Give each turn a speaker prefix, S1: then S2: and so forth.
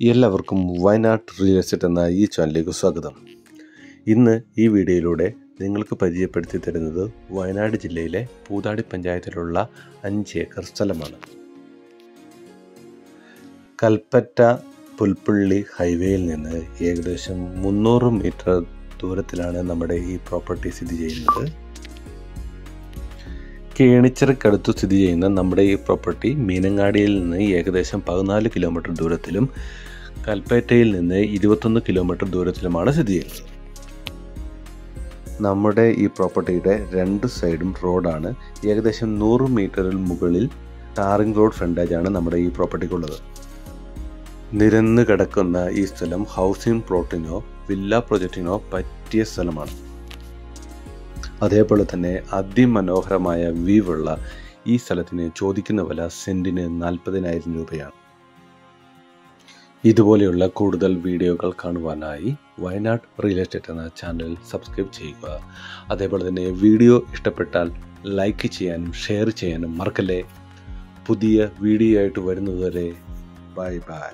S1: എല്ലാവർക്കും Wayanad real estate എന്ന ഈ ചാനലിലേക്ക് സ്വാഗതം. ഇന്ന് ഈ വീഡിയോയിലൂടെ നിങ്ങൾക്ക് പരിചയപ്പെടുത്തി തരുന്നത് വയനാട് ജില്ലയിലെ പൂതാടി പഞ്ചായത്തിലുള്ള അഞ്ച് ഏക്കർ സ്ഥലമാണ്. കൽപ്പറ്റ പുൽപ്പള്ളി ഹൈവേയിൽ നിന്ന് ഏകദേശം മുന്നൂറ് മീറ്റർ ദൂരത്തിലാണ് നമ്മുടെ ഈ പ്രോപ്പർട്ടി സ്ഥിതി ചെയ്യുന്നത്. കേണിച്ചിറക്കടുത്ത് സ്ഥിതി ചെയ്യുന്ന നമ്മുടെ ഈ പ്രോപ്പർട്ടി മീനങ്ങാടിയിൽ നിന്ന് ഏകദേശം പതിനാല് കിലോമീറ്റർ ദൂരത്തിലും കൽപ്പേറ്റയിൽ നിന്ന് ഇരുപത്തൊന്ന് കിലോമീറ്റർ ദൂരത്തിലുമാണ് സ്ഥിതി ചെയ്യുന്നത്. നമ്മുടെ ഈ പ്രോപ്പർട്ടിയുടെ രണ്ട് സൈഡും റോഡാണ് ഏകദേശം നൂറ് മീറ്ററിൽ മുകളിൽ ടാറിംഗ് റോഡ് ഫ്രണ്ടേജാണ് നമ്മുടെ ഈ പ്രോപ്പർട്ടിക്കുള്ളത് നിരന്ന് കിടക്കുന്ന ഈ സ്ഥലം ഹൗസിംഗ് പ്ലോട്ടിനോ വില്ല പ്രൊജക്റ്റിനോ പറ്റിയ സ്ഥലമാണ്. അതേപോലെ തന്നെ അതിമനോഹരമായ വ്യൂവുള്ള ഈ സ്ഥലത്തിന് ചോദിക്കുന്ന വില സെന്റിന് നാൽപ്പതിനായിരം രൂപയാണ്. ഇതുപോലെയുള്ള കൂടുതൽ വീഡിയോകൾ കാണുവാനായി വയനാട് റിയൽ എസ്റ്റേറ്റ് എന്ന ചാനൽ സബ്സ്ക്രൈബ് ചെയ്യുക. അതേപോലെ തന്നെ വീഡിയോ ഇഷ്ടപ്പെട്ടാൽ ലൈക്ക് ചെയ്യാനും ഷെയർ ചെയ്യാനും മറക്കല്ലേ. പുതിയ വീഡിയോ ആയിട്ട് വരുന്നതുവരെ ബൈ ബൈ.